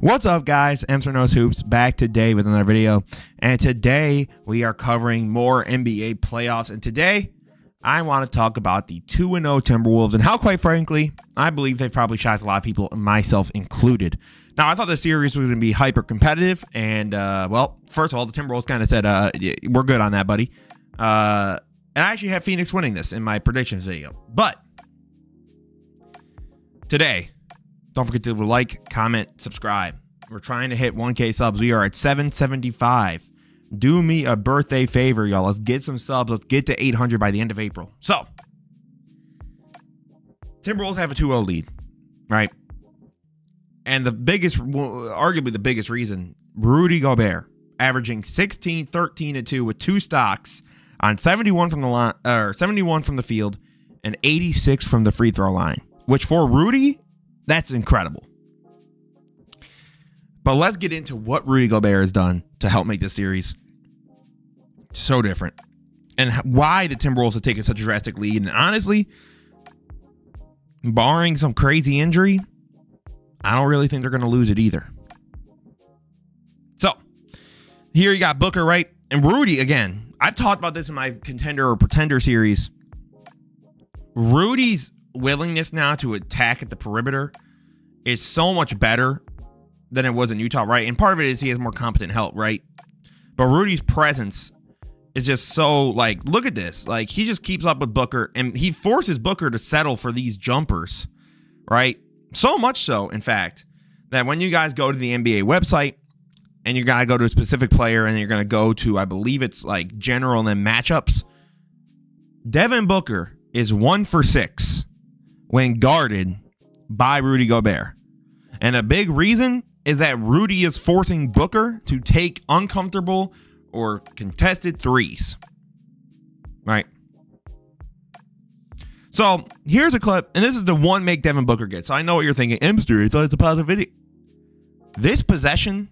What's up, guys? Amster Knows Hoops back today with another video. And today we are covering more NBA playoffs. And today I want to talk about the 2 0 Timberwolves and how, quite frankly, I believe they've probably shocked a lot of people, myself included. Now, I thought the series was going to be hyper competitive. And, uh, well, first of all, the Timberwolves kind of said, uh, we're good on that, buddy. Uh, and I actually have Phoenix winning this in my predictions video. But today, don't forget to like, comment, subscribe. We're trying to hit 1K subs. We are at 775. Do me a birthday favor, y'all. Let's get some subs. Let's get to 800 by the end of April. So, Timberwolves have a 2 0 lead, right? And the biggest, arguably the biggest reason, Rudy Gobert averaging 16, 13, and 2 with two stocks on 71 from the line, or 71 from the field and 86 from the free throw line, which for Rudy that's incredible. But let's get into what Rudy Gobert has done to help make this series so different and why the Timberwolves have taken such a drastic lead. And honestly, barring some crazy injury, I don't really think they're going to lose it either. So here you got Booker, right? And Rudy, again, I've talked about this in my contender or pretender series. Rudy's willingness now to attack at the perimeter is so much better than it was in Utah, right? And part of it is he has more competent help, right? But Rudy's presence is just so like, look at this. Like he just keeps up with Booker and he forces Booker to settle for these jumpers, right? So much so, in fact, that when you guys go to the NBA website and you gotta go to a specific player and you're gonna go to, I believe it's like general and then matchups. Devin Booker is one for six when guarded by Rudy Gobert. And a big reason is that Rudy is forcing Booker to take uncomfortable or contested threes. Right? So here's a clip, and this is the one make Devin Booker get. So I know what you're thinking. Emster, I thought it's a positive video. This possession,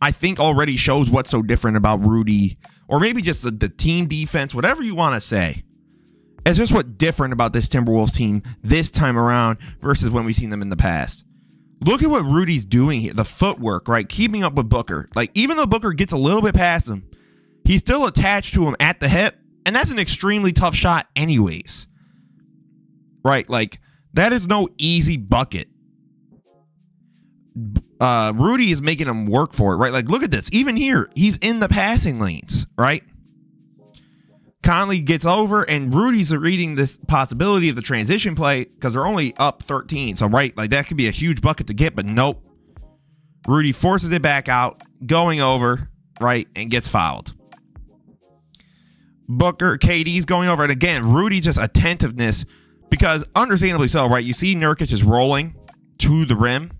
I think, already shows what's so different about Rudy, or maybe just the, the team defense, whatever you want to say. It's just what different about this Timberwolves team this time around versus when we've seen them in the past. Look at what Rudy's doing here. The footwork, right? Keeping up with Booker. Like, even though Booker gets a little bit past him, he's still attached to him at the hip. And that's an extremely tough shot, anyways. Right? Like, that is no easy bucket. Uh, Rudy is making him work for it, right? Like, look at this. Even here, he's in the passing lanes, right? Conley gets over, and Rudy's reading this possibility of the transition play because they're only up 13. So, right, like that could be a huge bucket to get, but nope. Rudy forces it back out, going over, right, and gets fouled. Booker, KD's going over, and again, Rudy just attentiveness because understandably so, right? You see Nurkic is rolling to the rim.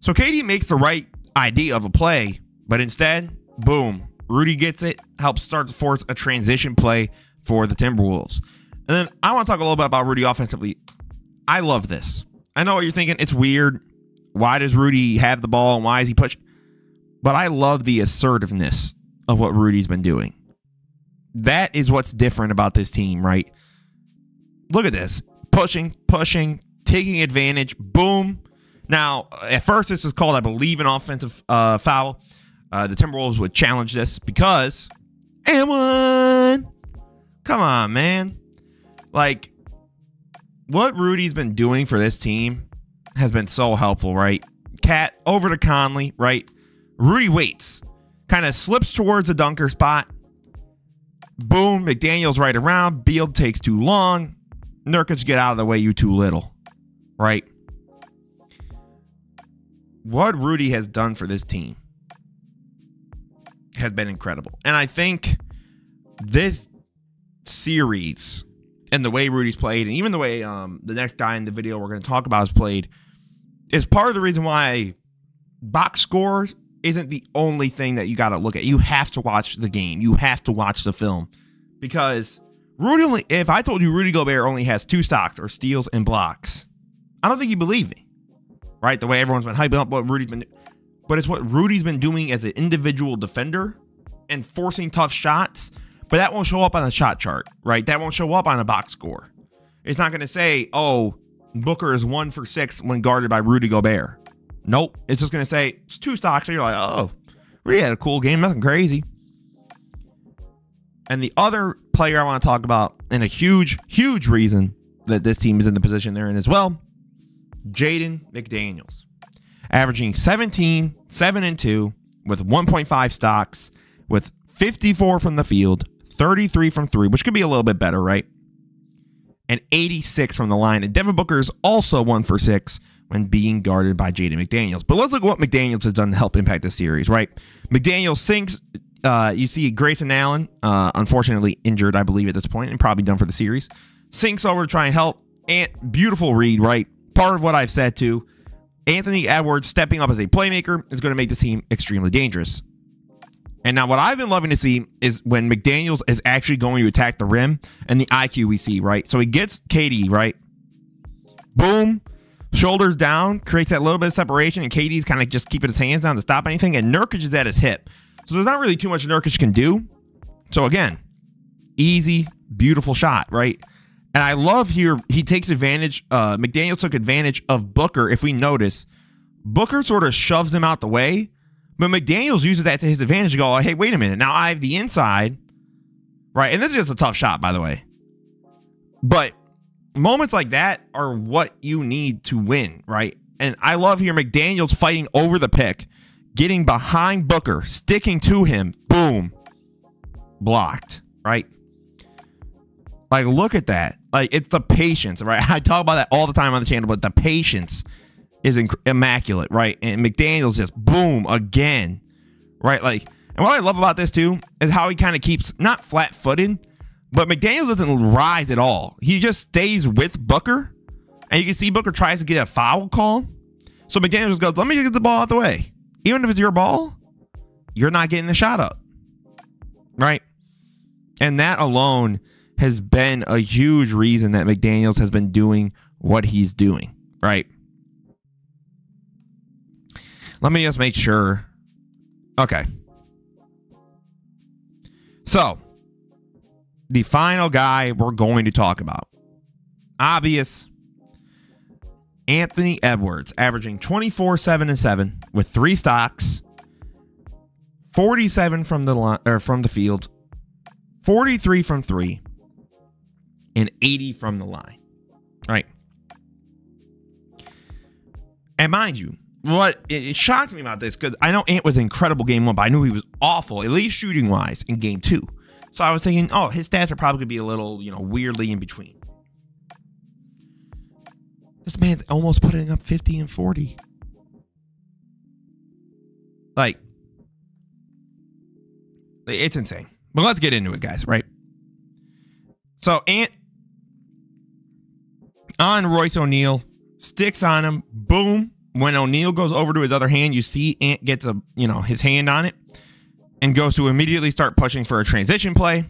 So KD makes the right idea of a play, but instead, boom, Rudy gets it, helps start to force a transition play for the Timberwolves. And then I want to talk a little bit about Rudy offensively. I love this. I know what you're thinking. It's weird. Why does Rudy have the ball and why is he pushing? But I love the assertiveness of what Rudy's been doing. That is what's different about this team, right? Look at this. Pushing, pushing, taking advantage. Boom. Now, at first, this was called, I believe, an offensive uh, foul uh, the Timberwolves would challenge this because, and one, come on, man. Like, what Rudy's been doing for this team has been so helpful, right? KAT over to Conley, right? Rudy waits, kind of slips towards the dunker spot. Boom, McDaniel's right around. Beal takes too long. Nurkic, get out of the way, you too little, right? What Rudy has done for this team has been incredible. And I think this series and the way Rudy's played, and even the way um, the next guy in the video we're going to talk about is played, is part of the reason why box score isn't the only thing that you got to look at. You have to watch the game. You have to watch the film because Rudy only. If I told you Rudy Gobert only has two stocks or steals and blocks, I don't think you believe me. Right? The way everyone's been hyping up what Rudy's been but it's what Rudy's been doing as an individual defender and forcing tough shots. But that won't show up on the shot chart, right? That won't show up on a box score. It's not going to say, oh, Booker is one for six when guarded by Rudy Gobert. Nope. It's just going to say it's two stocks. So you're like, oh, Rudy had a cool game. Nothing crazy. And the other player I want to talk about, and a huge, huge reason that this team is in the position they're in as well, Jaden McDaniels. Averaging 17, 7 and 2 with 1.5 stocks, with 54 from the field, 33 from three, which could be a little bit better, right? And 86 from the line. And Devin Booker is also one for six when being guarded by Jaden McDaniels. But let's look at what McDaniels has done to help impact the series, right? McDaniels sinks. Uh, you see Grayson Allen, uh, unfortunately injured, I believe, at this point, and probably done for the series. Sinks over to try and help. And beautiful read, right? Part of what I've said too. Anthony Edwards stepping up as a playmaker is going to make the team extremely dangerous. And now, what I've been loving to see is when McDaniels is actually going to attack the rim and the IQ we see, right? So he gets KD, right? Boom, shoulders down, creates that little bit of separation, and KD's kind of just keeping his hands down to stop anything. And Nurkic is at his hip. So there's not really too much Nurkic can do. So again, easy, beautiful shot, right? And I love here he takes advantage. Uh, McDaniel took advantage of Booker. If we notice, Booker sort of shoves him out the way, but McDaniels uses that to his advantage to go, hey, wait a minute. Now I have the inside, right? And this is just a tough shot, by the way. But moments like that are what you need to win, right? And I love here McDaniel's fighting over the pick, getting behind Booker, sticking to him, boom, blocked, right? Like, look at that. Like, it's the patience, right? I talk about that all the time on the channel, but the patience is immaculate, right? And McDaniel's just boom again, right? Like, and what I love about this too is how he kind of keeps not flat footed, but McDaniels doesn't rise at all. He just stays with Booker, and you can see Booker tries to get a foul call. So McDaniels just goes, "Let me just get the ball out the way. Even if it's your ball, you're not getting the shot up, right?" And that alone has been a huge reason that McDaniels has been doing what he's doing, right? Let me just make sure. Okay. So, the final guy we're going to talk about. Obvious. Anthony Edwards, averaging 24, 7, and 7 with three stocks, 47 from the line, or from the field, 43 from three, and 80 from the line. Right. And mind you, what it, shocked me about this because I know Ant was an incredible game one, but I knew he was awful, at least shooting wise, in game two. So I was thinking, oh, his stats are probably gonna be a little, you know, weirdly in between. This man's almost putting up 50 and 40. Like, it's insane. But let's get into it, guys, right? So Ant on Royce O'Neale, sticks on him, boom. When O'Neale goes over to his other hand, you see Ant gets a you know his hand on it and goes to immediately start pushing for a transition play.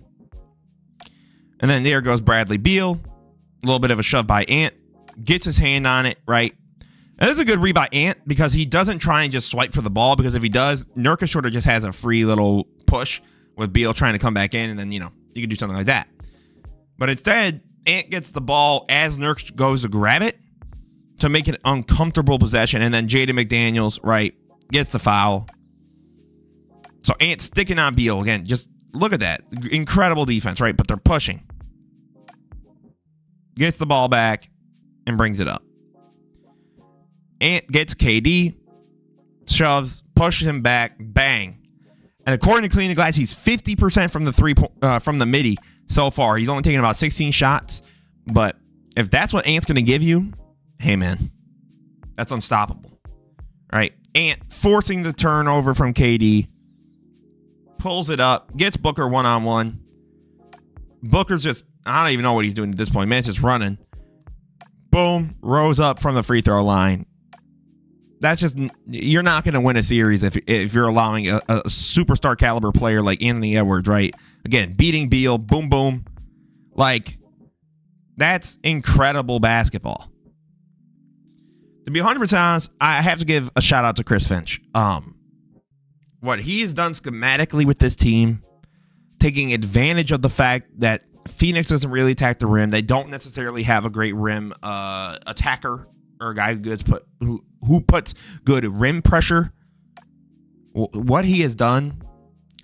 And then there goes Bradley Beal. A little bit of a shove by Ant. Gets his hand on it, right? And this is a good read by Ant because he doesn't try and just swipe for the ball because if he does, Nurkic sort of just has a free little push with Beal trying to come back in and then, you know, you can do something like that. But instead, Ant gets the ball as Nurk goes to grab it to make an uncomfortable possession. And then Jaden McDaniels, right, gets the foul. So Ant sticking on Beal again. Just look at that. Incredible defense, right? But they're pushing. Gets the ball back and brings it up. Ant gets KD, shoves, pushes him back, bang. And according to Clean the Glass, he's 50% from the three uh, from the midi so far. He's only taken about 16 shots, but if that's what Ant's going to give you, hey man, that's unstoppable. Right? Ant forcing the turnover from KD, pulls it up, gets Booker one on one. Booker's just, I don't even know what he's doing at this point. Man's just running. Boom, rose up from the free throw line. That's just, you're not going to win a series if, if you're allowing a, a superstar caliber player like Anthony Edwards, right? Again, beating Beal, boom, boom. Like, that's incredible basketball. To be 100% honest, I have to give a shout out to Chris Finch. Um, what he has done schematically with this team, taking advantage of the fact that Phoenix doesn't really attack the rim. They don't necessarily have a great rim uh, attacker or a guy who gets put who who puts good rim pressure. What he has done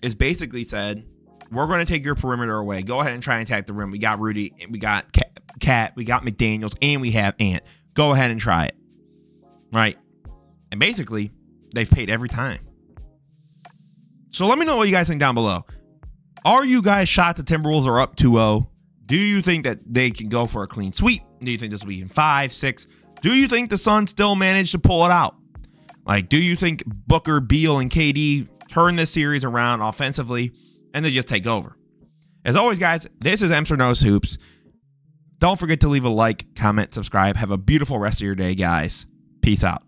is basically said, we're going to take your perimeter away. Go ahead and try and attack the rim. We got Rudy, we got KAT, we got McDaniels, and we have Ant. Go ahead and try it. Right? And basically, they've paid every time. So let me know what you guys think down below. Are you guys shocked the Timberwolves are up 2 0? Do you think that they can go for a clean sweep? Do you think this will be in five, six? Do you think the Suns still manage to pull it out? Like, do you think Booker, Beal, and KD turn this series around offensively and they just take over? As always, guys, this is Emster Knows Hoops. Don't forget to leave a like, comment, subscribe. Have a beautiful rest of your day, guys. Peace out.